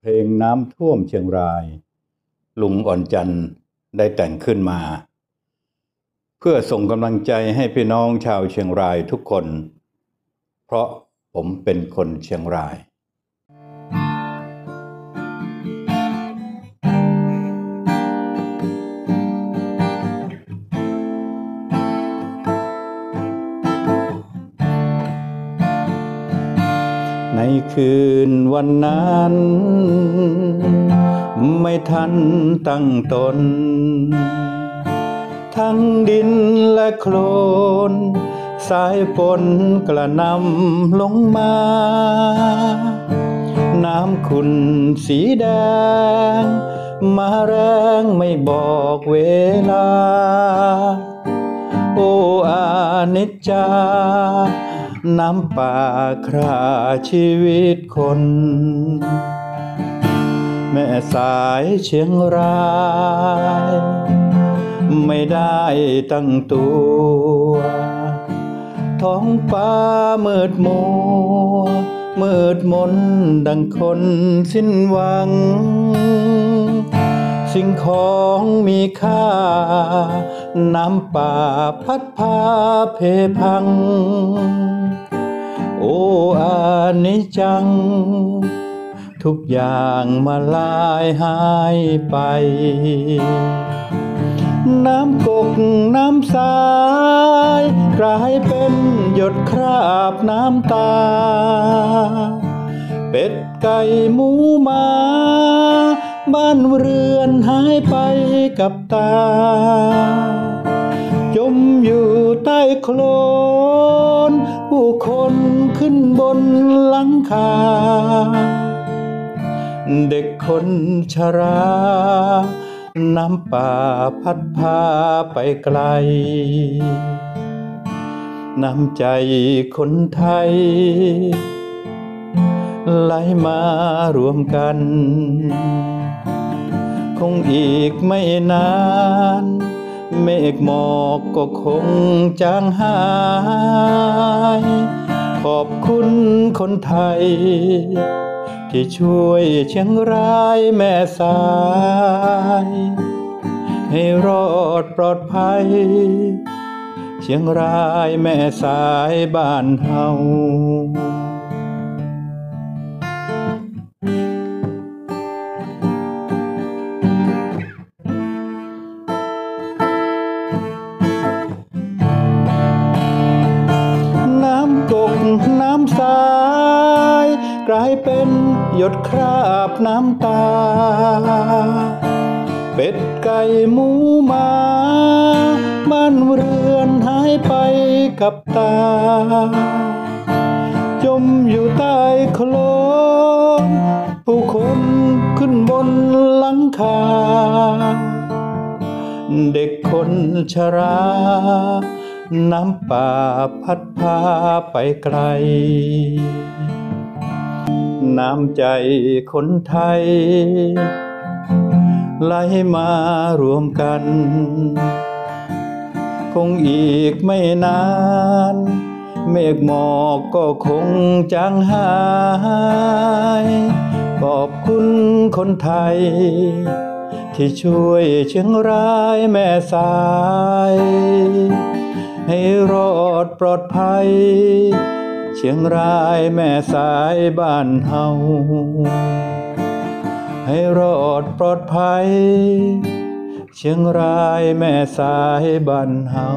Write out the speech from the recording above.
เพลงน้ำท่วมเชียงราย ลุงอ่อนจันทร์ได้แต่งขึ้นมา เพื่อส่งกำลังใจให้พี่น้องชาวเชียงรายทุกคน เพราะผมเป็นคนเชียงราย คืนวันนั้น ไม่ทันตั้งตน ทั้งดินและโคลน สายฝนกระนำลงมา น้ำขุนสีแดง มาแรงไม่บอกเวลา โอ้อานิจจา น้ำป่าคราชีวิตคน แม่สายเชียงราย ไม่ได้ตั้งตัว ท้องฟ้ามืดมัวมืดมนดังคนสิ้นหวัง สิ่งของมีค่า น้ำป่าพัดพาเพพัง โอ้อานิจจัง ทุกอย่างมาลายหายไป น้ำกกน้ำสายกลายเป็นหยดคราบน้ำตา เป็ดไก่หมูมาบ้านเรือ ไปกับตา จมอยู่ใต้โคลน ผู้คนขึ้นบนหลังคา เด็กคนชรา น้ำป่าพัดพาไปไกล น้ำใจคนไทยไหลมารวมกัน คงอีกไม่นาน เมฆหมอกก็คงจางหาย ขอบคุณคนไทย ที่ช่วยเชียงรายแม่สาย ให้รอดปลอดภัย เชียงรายแม่สายบ้านเฮา กลายเป็นหยดคราบน้ำตา เป็ดไก่หมูมาบ้านเรือนหายไปกับตา จมอยู่ใต้โคลนผู้คนขึ้นบนหลังคา เด็กคนชรา น้ำป่าพัดพาไปไกล น้ำใจคนไทย ไหลมารวมกัน คงอีกไม่นาน เมฆหมอกก็คงจางหาย ขอบคุณคนไทย ที่ช่วยเชียงรายแม่สาย ให้รอดปลอดภัย เชียงรายแม่สายบ้านเฮาให้รอดปลอดภัย เชียงรายแม่สายบ้านเฮา